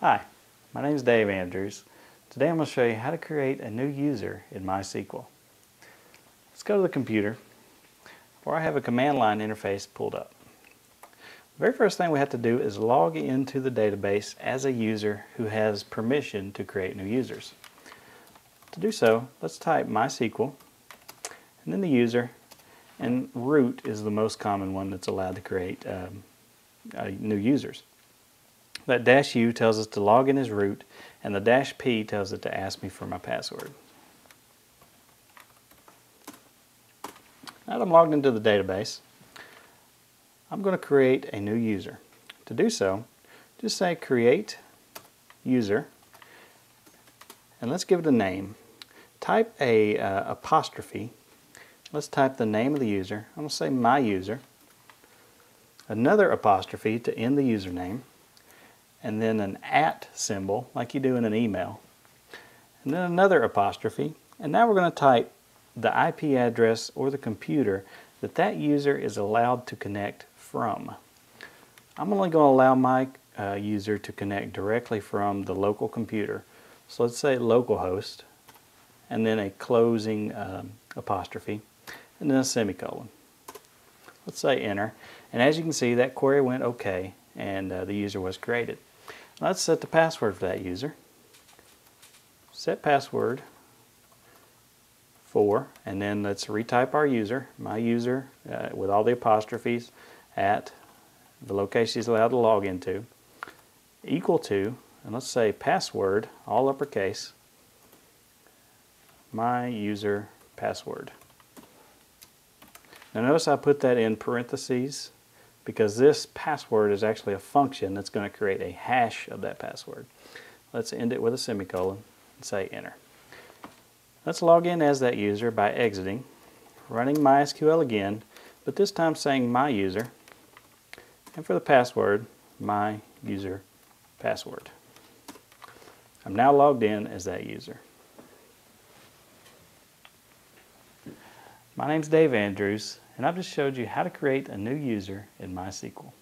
Hi, my name is Dave Andrews. Today I'm going to show you how to create a new user in MySQL. Let's go to the computer where I have a command line interface pulled up. The very first thing we have to do is log into the database as a user who has permission to create new users. To do so, let's type MySQL and then the user and root is the most common one that's allowed to create um, uh, new users. That dash U tells us to log in as root, and the dash P tells it to ask me for my password. Now I'm logged into the database, I'm going to create a new user. To do so, just say create user, and let's give it a name. Type a uh, apostrophe. Let's type the name of the user. I'm going to say my user. Another apostrophe to end the username and then an at symbol like you do in an email and then another apostrophe and now we're going to type the IP address or the computer that that user is allowed to connect from. I'm only going to allow my uh, user to connect directly from the local computer. So let's say localhost and then a closing um, apostrophe and then a semicolon. Let's say enter and as you can see that query went okay and uh, the user was created. Let's set the password for that user. Set password for, and then let's retype our user, my user, uh, with all the apostrophes at the location he's allowed to log into, equal to, and let's say password, all uppercase, my user password. Now notice I put that in parentheses because this password is actually a function that's going to create a hash of that password. Let's end it with a semicolon and say enter. Let's log in as that user by exiting, running MySQL again, but this time saying my user, and for the password, my user password. I'm now logged in as that user. My name is Dave Andrews, and I've just showed you how to create a new user in MySQL.